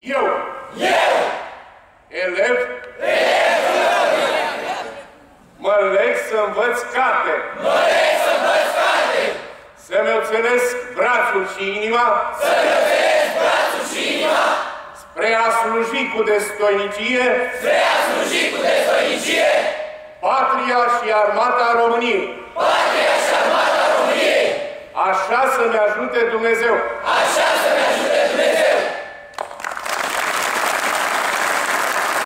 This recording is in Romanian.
Eu. Eu. Elev. Elev! Mă leg să învăț carte. Mă leg să învăț carte. Să-mi înțelesc brațul și inima. Să-mi înțelesc brațul și inima. Spre a sluji cu destoinicie. Spre a sluji cu destoinicie. Patria și armata României. Patria și armata României. Așa să-mi ajute Dumnezeu. Așa